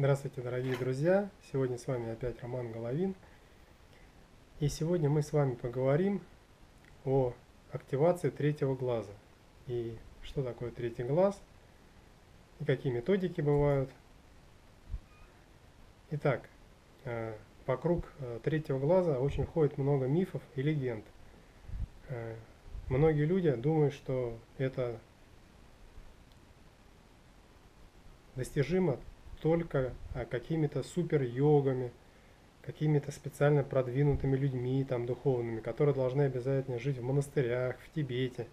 Здравствуйте, дорогие друзья! Сегодня с вами опять Роман Головин. И сегодня мы с вами поговорим о активации третьего глаза. И что такое третий глаз, и какие методики бывают. Итак, э, вокруг э, третьего глаза очень ходит много мифов и легенд. Э, многие люди думают, что это достижимо только а, какими-то супер-йогами, какими-то специально продвинутыми людьми там духовными, которые должны обязательно жить в монастырях, в Тибете.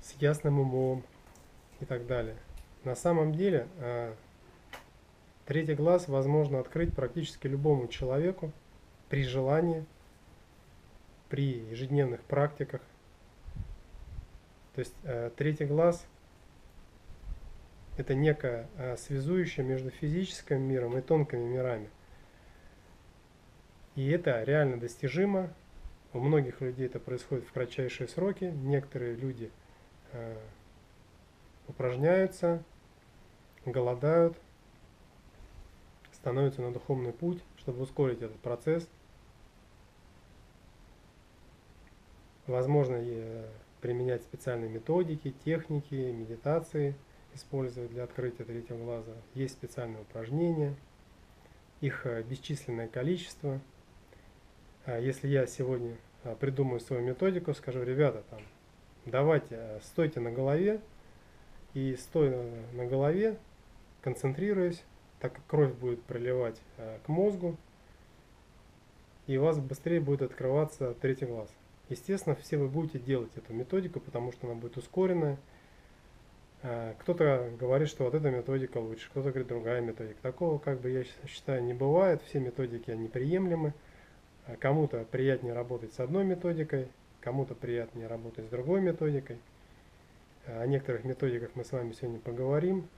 С ясным умом и так далее. На самом деле, а, третий глаз возможно открыть практически любому человеку при желании, при ежедневных практиках, то есть э, третий глаз – это некое э, связующее между физическим миром и тонкими мирами. И это реально достижимо. У многих людей это происходит в кратчайшие сроки. Некоторые люди э, упражняются, голодают, становятся на духовный путь, чтобы ускорить этот процесс. Возможно, применять специальные методики, техники, медитации, использовать для открытия третьего глаза. Есть специальные упражнения, их э, бесчисленное количество. А если я сегодня а, придумаю свою методику, скажу, ребята, там, давайте, э, стойте на голове, и стоя на голове, концентрируясь, так как кровь будет проливать э, к мозгу, и у вас быстрее будет открываться третий глаз. Естественно, все вы будете делать эту методику, потому что она будет ускоренная. А, кто-то говорит, что вот эта методика лучше, кто-то говорит другая методика. Такого, как бы я считаю, не бывает. Все методики они приемлемы. А, кому-то приятнее работать с одной методикой, кому-то приятнее работать с другой методикой. А, о некоторых методиках мы с вами сегодня поговорим.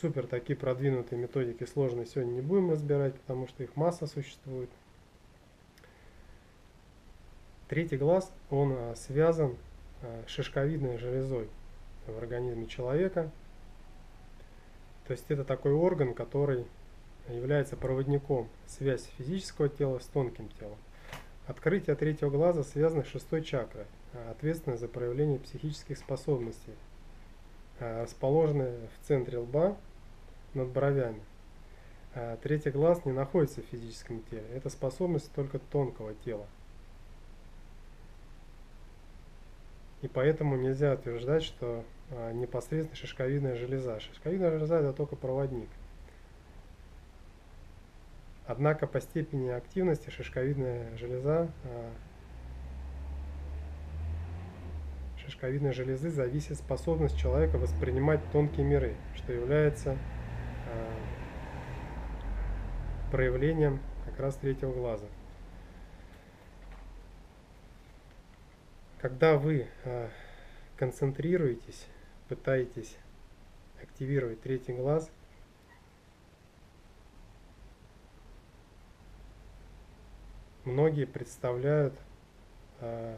Супер такие продвинутые методики сложные сегодня не будем разбирать, потому что их масса существует. Третий глаз, он а, связан а, шишковидной железой в организме человека. То есть это такой орган, который является проводником связи физического тела с тонким телом. Открытие третьего глаза связано с шестой чакрой, а, ответственной за проявление психических способностей, расположенной в центре лба над бровями. Третий глаз не находится в физическом теле, это способность только тонкого тела. И поэтому нельзя утверждать, что а, непосредственно шишковидная железа. Шишковидная железа это только проводник. Однако по степени активности шишковидная железа а, шишковидной железы зависит способность человека воспринимать тонкие миры, что является а, проявлением как раз третьего глаза. Когда вы э, концентрируетесь, пытаетесь активировать третий глаз, многие представляют э,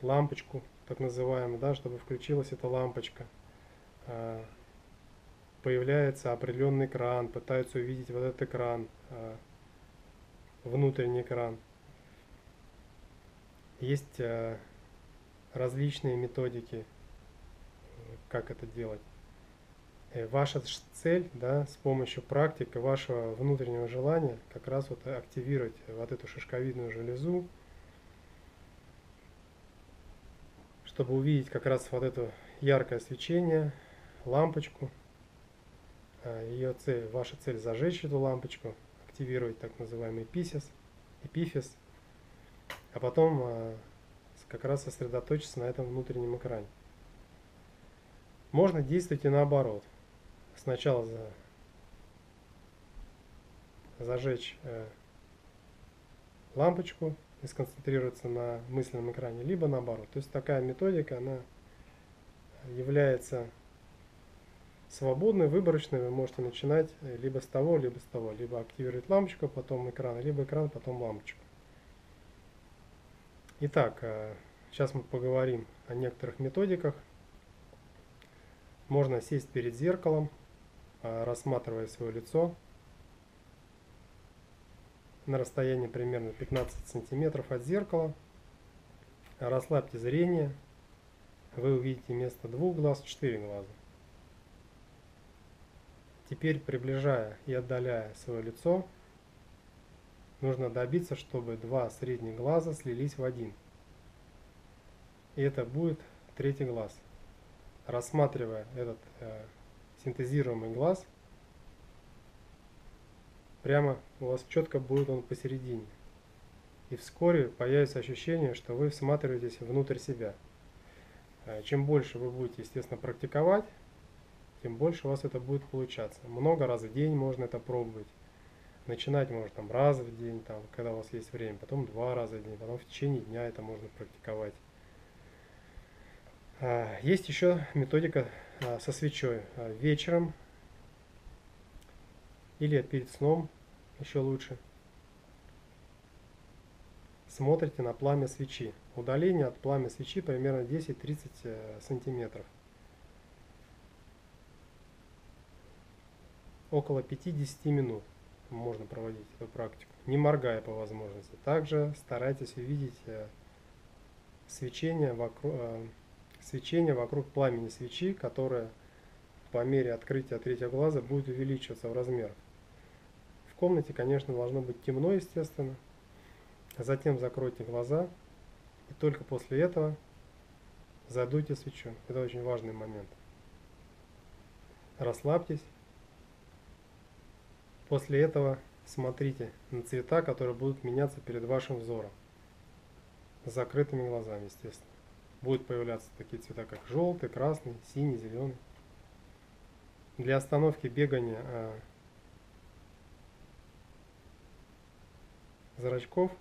лампочку, так называемую, да, чтобы включилась эта лампочка. Э, появляется определенный экран, пытаются увидеть вот этот экран, внутренний экран. Есть различные методики, как это делать. Э, ваша цель, да, с помощью практики, вашего внутреннего желания, как раз вот активировать вот эту шишковидную железу, чтобы увидеть как раз вот это яркое свечение, лампочку. А, Ее цель, ваша цель зажечь эту лампочку, активировать так называемый эписис, эпифиз, а потом а, как раз сосредоточиться на этом внутреннем экране. Можно действовать и наоборот. Сначала за, зажечь э, лампочку и сконцентрироваться на мысленном экране, либо наоборот. То есть такая методика, она является свободной, выборочной. Вы можете начинать либо с того, либо с того. Либо активировать лампочку, потом экран, либо экран, потом лампочку. Итак, Сейчас мы поговорим о некоторых методиках. Можно сесть перед зеркалом, а, рассматривая свое лицо на расстоянии примерно 15 сантиметров от зеркала. Расслабьте зрение. Вы увидите вместо двух глаз четыре глаза. Теперь, приближая и отдаляя свое лицо, нужно добиться, чтобы два средних глаза слились в один. И это будет третий глаз. Рассматривая этот э, синтезируемый глаз, прямо у вас четко будет он посередине. И вскоре появится ощущение, что вы всматриваетесь внутрь себя. Э, чем больше вы будете, естественно, практиковать, тем больше у вас это будет получаться. Много раз в день можно это пробовать. Начинать можно там раз в день, там, когда у вас есть время, потом два раза в день, потом в течение дня это можно практиковать. А, есть еще методика а, со свечой. А, вечером или перед сном, еще лучше. Смотрите на пламя свечи. Удаление от пламя свечи примерно 10-30 э, сантиметров. Около 5-10 минут можно проводить эту практику, не моргая по возможности. Также старайтесь увидеть э, свечение вокруг, э, свечение вокруг пламени свечи, которое по мере открытия третьего глаза будет увеличиваться в размерах. В комнате, конечно, должно быть темно, естественно. Затем закройте глаза и только после этого задуйте свечу. Это очень важный момент. Расслабьтесь После этого смотрите на цвета, которые будут меняться перед вашим взором. С закрытыми глазами, естественно. Будут появляться такие цвета, как желтый, красный, синий, зеленый. Для остановки бегания э, зрачков,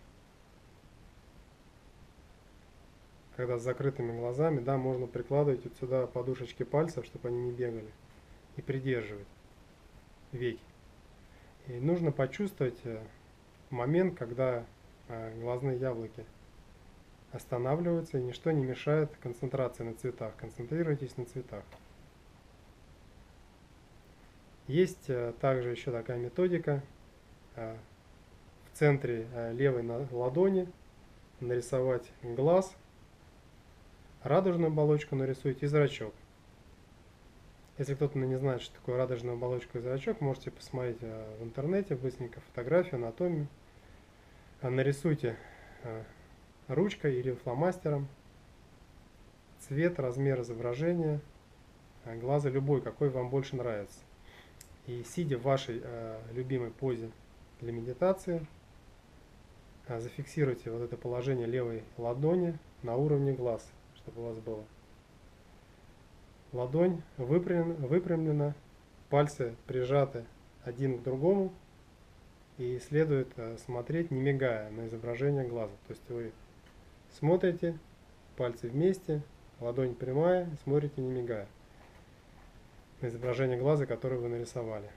когда с закрытыми глазами, да, можно прикладывать вот сюда подушечки пальцев, чтобы они не бегали, и придерживать веки. И нужно почувствовать э, момент, когда э, глазные яблоки останавливаются, и ничто не мешает концентрации на цветах. Концентрируйтесь на цветах. Есть э, также еще такая методика. В центре левой ладони нарисовать глаз, радужную оболочку нарисуйте и зрачок. Если кто-то не знает, что такое радужная оболочка и зрачок, можете посмотреть э, в интернете быстренько фотографию, анатомию. Э, нарисуйте э, ручкой или фломастером цвет, размер изображения, глаза любой, какой вам больше нравится. И сидя в вашей любимой позе для медитации, зафиксируйте вот это положение левой ладони на уровне глаз, чтобы у вас было. Ладонь выпрямлена, выпрямлена, пальцы прижаты один к другому. И следует э, смотреть, не мигая, на изображение глаза. То есть вы смотрите, пальцы вместе, ладонь прямая, смотрите, не мигая, на изображение глаза, которое вы нарисовали.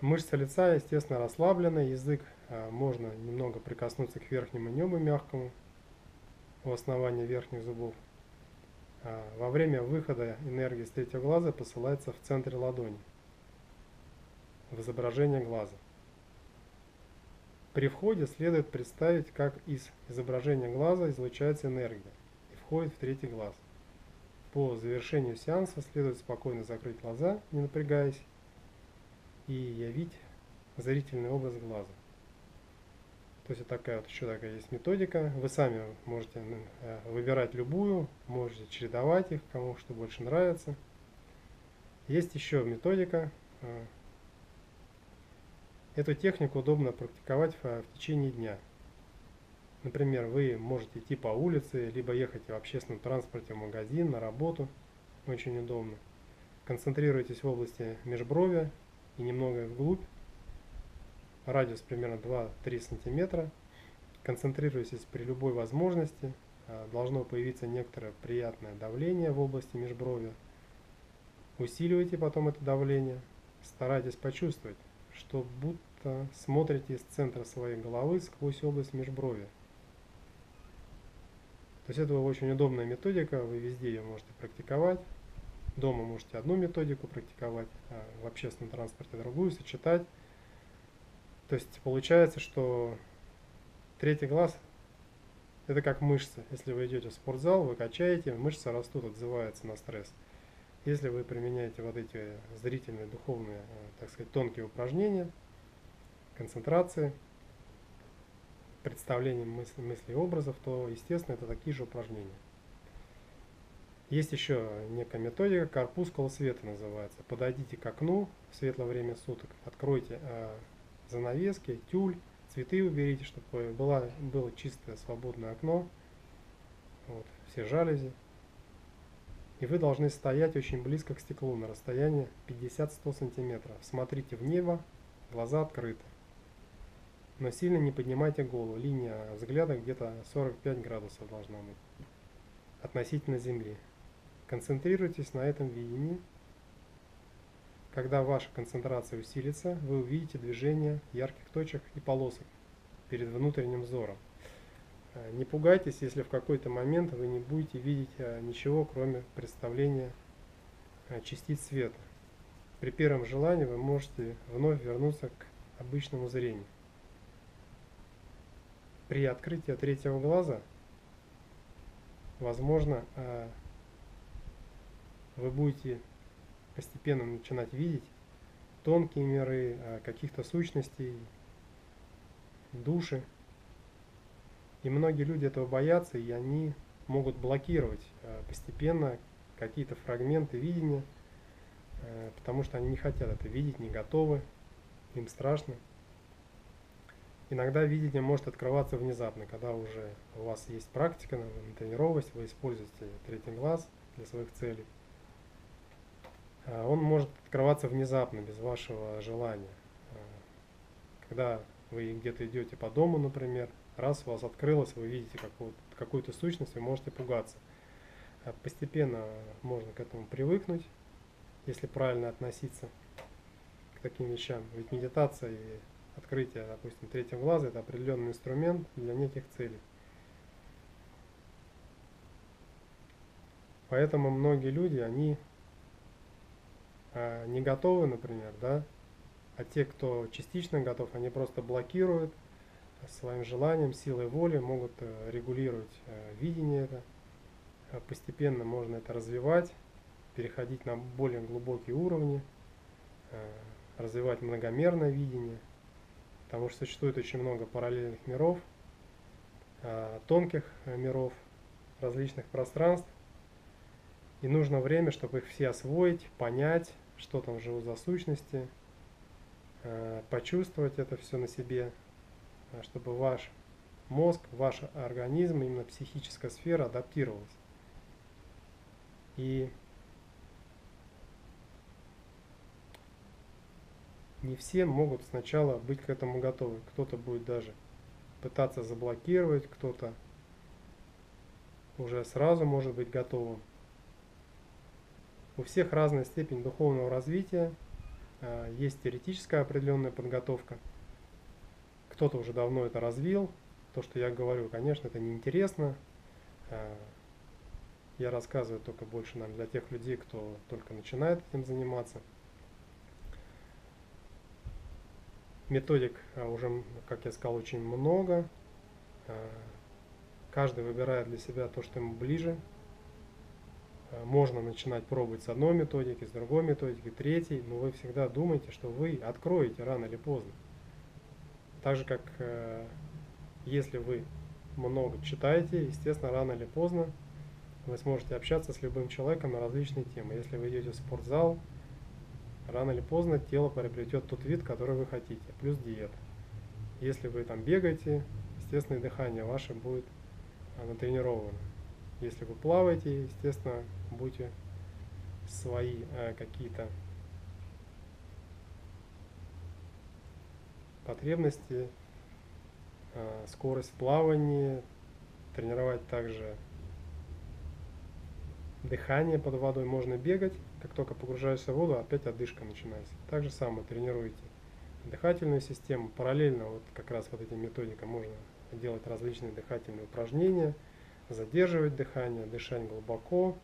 Мышцы лица, естественно, расслаблены, язык э, можно немного прикоснуться к верхнему небу мягкому у основания верхних зубов. А, во время выхода энергии с третьего глаза посылается в центре ладони, в изображение глаза. При входе следует представить, как из изображения глаза излучается энергия и входит в третий глаз. По завершению сеанса следует спокойно закрыть глаза, не напрягаясь, и явить зрительный образ глаза. Есть такая вот еще такая есть методика. Вы сами можете э, выбирать любую, можете чередовать их, кому что больше нравится. Есть еще методика. Э, эту технику удобно практиковать в течение дня. Например, вы можете идти по улице, либо ехать в общественном транспорте в магазин, на работу. Очень удобно. Концентрируйтесь в области межброви и немного вглубь радиус примерно 2-3 сантиметра. Концентрируйтесь при любой возможности. А, должно появиться некоторое приятное давление в области межброви. Усиливайте потом это давление. Старайтесь почувствовать, что будто смотрите из центра своей головы сквозь область межброви. То есть это очень удобная методика, вы везде ее можете практиковать. Дома можете одну методику практиковать, а в общественном транспорте другую, сочетать. То есть получается, что третий глаз – это как мышцы. Если вы идете в спортзал, вы качаете, мышцы растут, отзываются на стресс. Если вы применяете вот эти зрительные, духовные, э, так сказать, тонкие упражнения, концентрации, представлением мыслей, мыслей и образов, то, естественно, это такие же упражнения. Есть еще некая методика, корпускула света называется. Подойдите к окну в светлое время суток, откройте э, занавески, тюль, цветы уберите, чтобы было, было чистое свободное окно, вот, все жалюзи. И вы должны стоять очень близко к стеклу на расстоянии 50-100 сантиметров. Смотрите в небо, глаза открыты но сильно не поднимайте голову. Линия взгляда где-то 45 градусов должна быть относительно Земли. Концентрируйтесь на этом видении. Когда ваша концентрация усилится, вы увидите движение ярких точек и полосок перед внутренним взором. Э, не пугайтесь, если в какой-то момент вы не будете видеть э, ничего, кроме представления э, частиц света. При первом желании вы можете вновь вернуться к обычному зрению при открытии третьего глаза, возможно, вы будете постепенно начинать видеть тонкие миры, а, каких-то сущностей, души. И многие люди этого боятся, и они могут блокировать а, постепенно какие-то фрагменты видения, потому что они не хотят это видеть, не готовы, им страшно. Иногда видение может открываться внезапно, когда уже у вас есть практика, натренированность, вы используете третий глаз для своих целей. А он может открываться внезапно, без вашего желания. А, когда вы где-то идете по дому, например, раз у вас открылось, вы видите какую-то сущность, вы можете пугаться. А постепенно можно к этому привыкнуть, если правильно относиться к таким вещам. Ведь медитация и открытие, допустим, третьего глаза, это определенный инструмент для неких целей. Поэтому многие люди, они а, не готовы, например, да, а те, кто частично готов, они просто блокируют своим желанием, силой воли, могут э, регулировать э, видение это. А постепенно можно это развивать, переходить на более глубокие уровни, э, развивать многомерное видение – потому что существует очень много параллельных миров, а, тонких миров, различных пространств, и нужно время, чтобы их все освоить, понять, что там живут за сущности, э, почувствовать это все на себе, э, чтобы ваш мозг, ваш организм, именно психическая сфера адаптировалась. И не все могут сначала быть к этому готовы. Кто-то будет даже пытаться заблокировать, кто-то уже сразу может быть готовым. У всех разная степень духовного развития, а, есть теоретическая определенная подготовка. Кто-то уже давно это развил. То, что я говорю, конечно, это неинтересно. А, я рассказываю только больше нам для тех людей, кто только начинает этим заниматься. Методик а, уже, как я сказал, очень много. Каждый выбирает для себя то, что ему ближе. А, можно начинать пробовать с одной методики, с другой методики, третьей, но вы всегда думаете, что вы откроете рано или поздно. Так же, как если вы много читаете, естественно, рано или поздно вы сможете общаться с любым человеком на различные темы. Если вы идете в спортзал, рано или поздно тело приобретет тот вид, который вы хотите, плюс диета. Если вы там бегаете, естественно, дыхание ваше будет а, натренировано. Если вы плаваете, естественно, будете свои э, какие-то потребности, э, скорость плавания, тренировать также дыхание под водой, можно бегать, как только погружаешься в воду, опять одышка начинается. Так же самое тренируете дыхательную систему. Параллельно вот как раз вот этим методикам можно делать различные дыхательные упражнения, задерживать дыхание, дышать глубоко,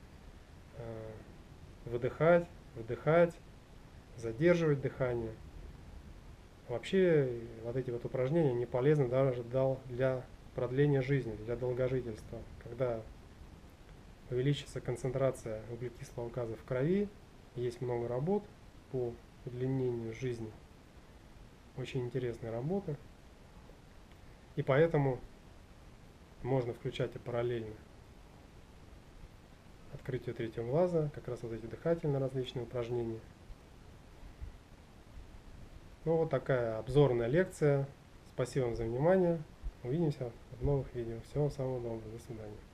э, выдыхать, вдыхать, задерживать дыхание. Вообще вот эти вот упражнения не полезны даже для продления жизни, для долгожительства. Когда увеличится концентрация углекислого газа в крови, есть много работ по удлинению жизни. Очень интересные работы. И поэтому можно включать и параллельно открытие третьего глаза, как раз вот эти дыхательно различные упражнения. Ну вот такая обзорная лекция. Спасибо вам за внимание. Увидимся в новых видео. Всего самого доброго. До свидания.